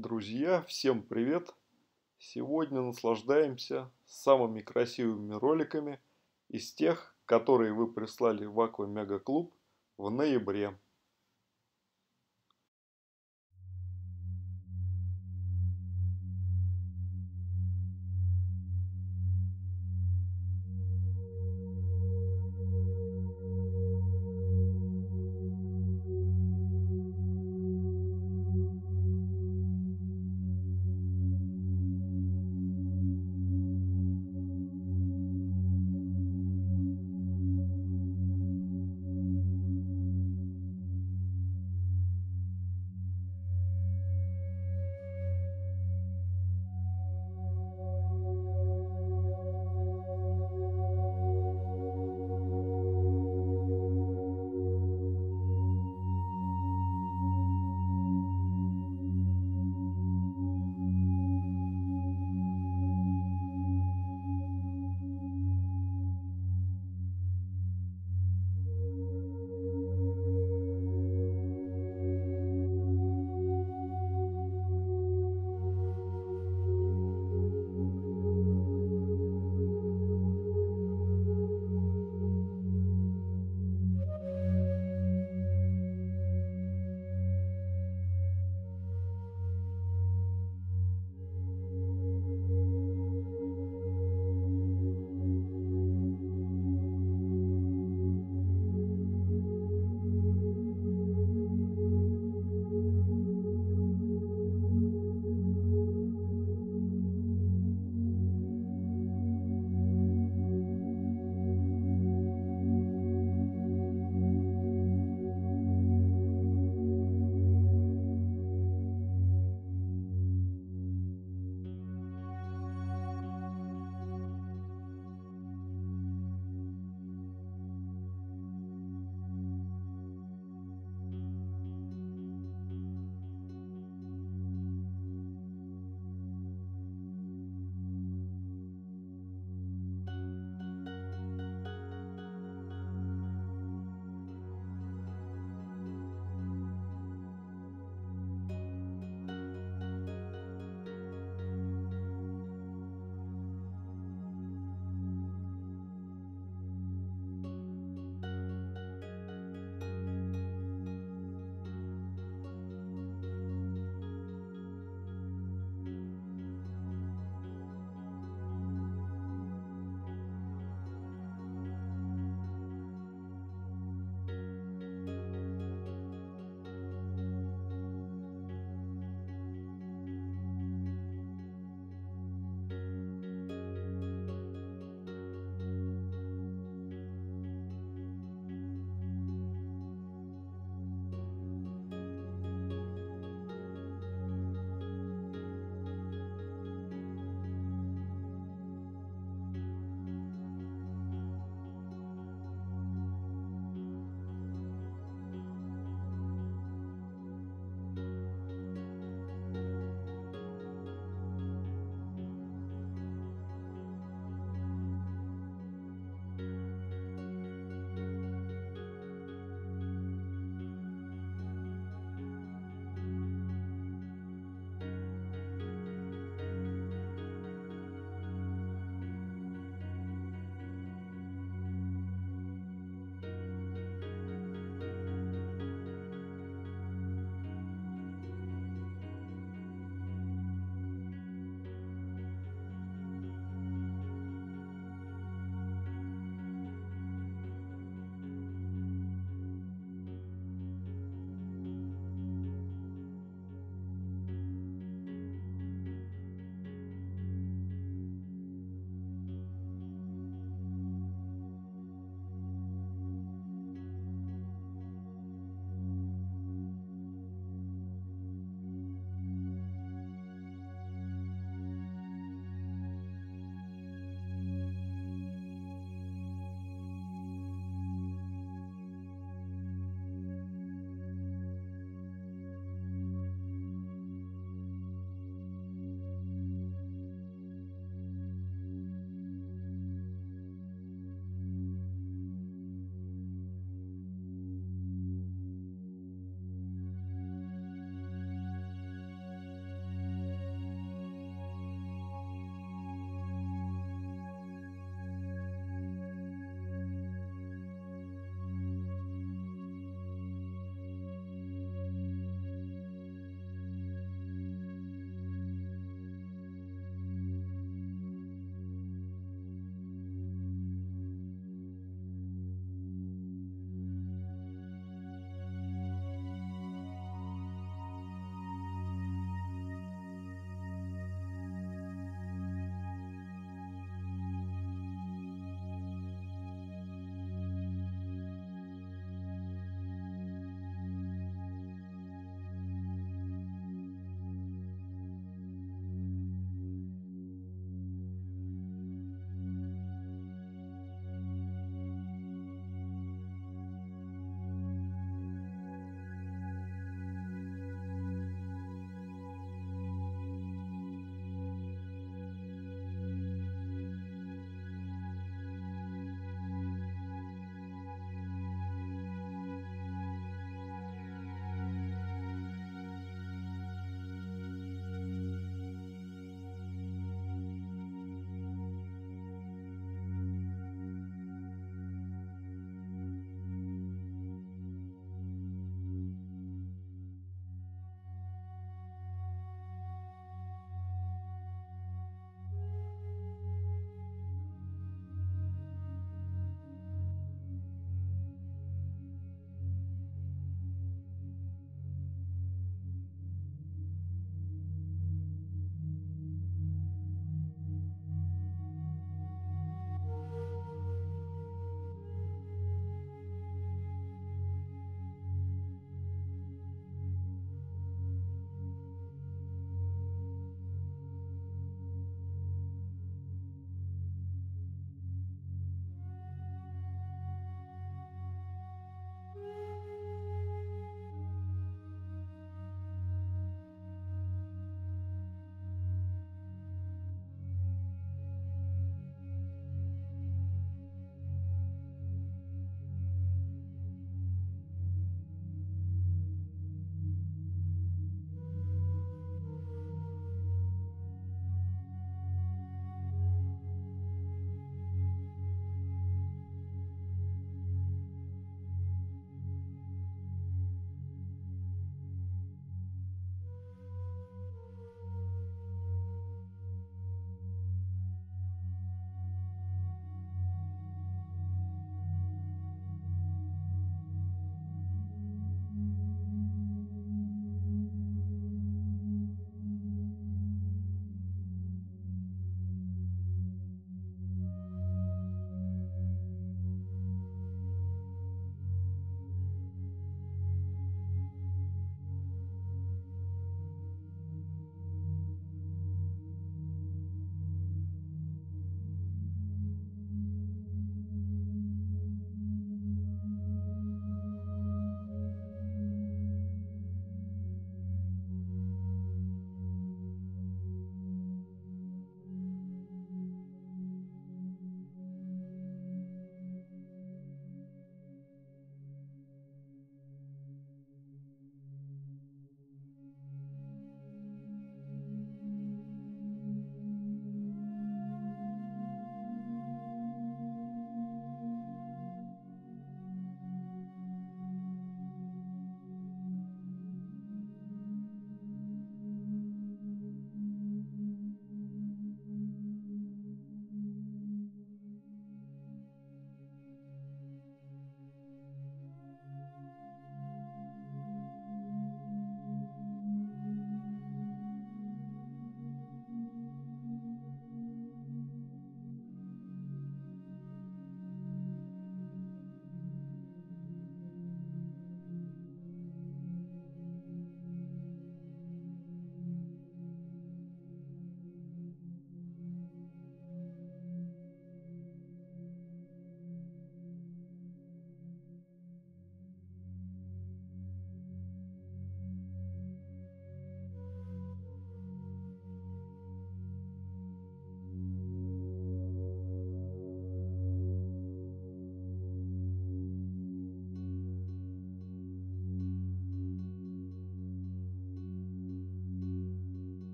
Друзья, всем привет! Сегодня наслаждаемся самыми красивыми роликами из тех, которые вы прислали в Аква Мега Клуб в ноябре.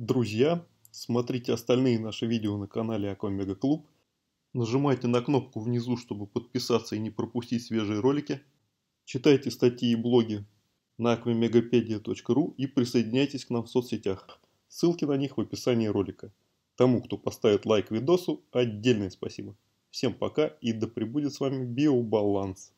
Друзья, смотрите остальные наши видео на канале Аквамега Клуб. Нажимайте на кнопку внизу, чтобы подписаться и не пропустить свежие ролики. Читайте статьи и блоги на aquamegapedia.ru и присоединяйтесь к нам в соцсетях. Ссылки на них в описании ролика. Тому, кто поставит лайк видосу, отдельное спасибо. Всем пока и да пребудет с вами биобаланс.